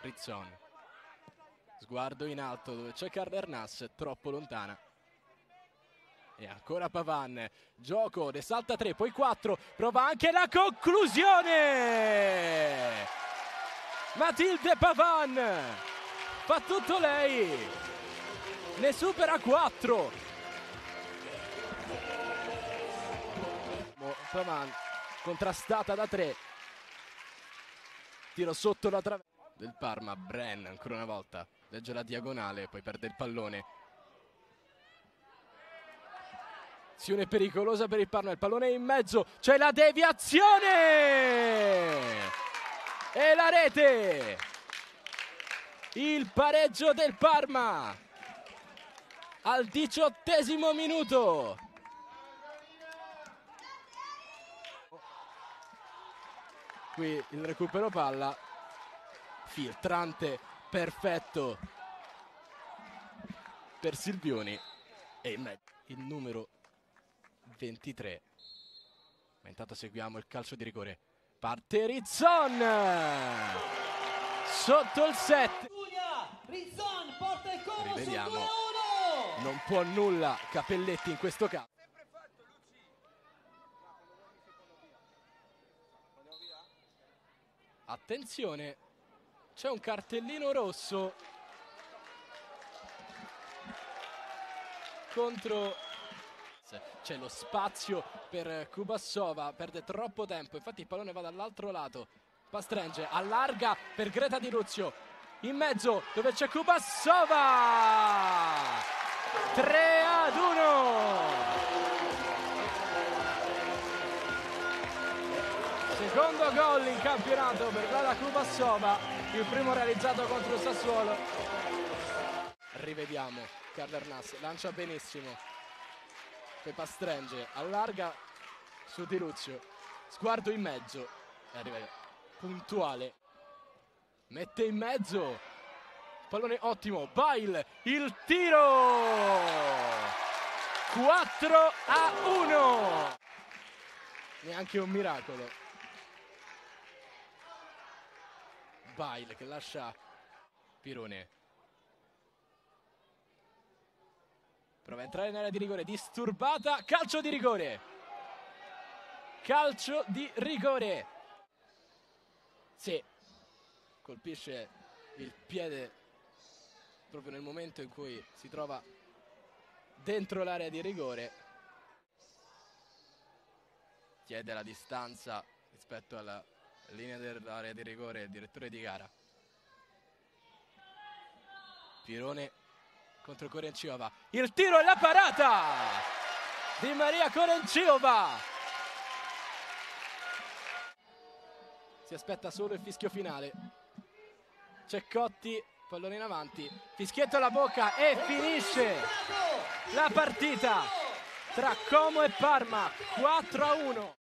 Rizzon. Sguardo in alto dove c'è Cardernas, troppo lontana. E ancora Pavan, gioco, ne salta 3, poi 4, prova anche la conclusione! Matilde Pavan fa tutto lei, ne supera 4. Pavan contrastata da 3, tiro sotto la traversa del Parma, Bren ancora una volta, legge la diagonale, poi perde il pallone. Azione pericolosa per il Parma, il pallone è in mezzo, c'è la deviazione! E la rete! Il pareggio del Parma al diciottesimo minuto. Qui il recupero palla, filtrante perfetto. Per Silvioni e il numero 23 ma intanto seguiamo il calcio di rigore. Parte Rizzon! Sotto il 7 Rizzon porta il Como rivediamo. non può nulla Capelletti in questo caso attenzione c'è un cartellino rosso contro c'è lo spazio per Kubassova perde troppo tempo infatti il pallone va dall'altro lato Pastrenge allarga per Greta Di Ruzio in mezzo dove c'è Kubassova 3 secondo gol in campionato per Vlada Kubassova il primo realizzato contro il Sassuolo. Rivediamo Cardernas lancia benissimo. Poi Pastrenge allarga su Tiruzio sguardo in mezzo. Arriva puntuale. Mette in mezzo. Pallone ottimo. Bail il tiro! 4 a 1 neanche un miracolo Bail che lascia Pirone. Prova a entrare in area di rigore disturbata calcio di rigore. Calcio di rigore. Sì colpisce il piede proprio nel momento in cui si trova dentro l'area di rigore. Chiede la distanza rispetto alla linea dell'area di rigore direttore di gara. Pirone contro Corenciova il tiro e la parata di Maria Corenciova si aspetta solo il fischio finale. C'è Cotti pallone in avanti. Fischietto alla bocca e finisce la partita tra Como e Parma 4 a 1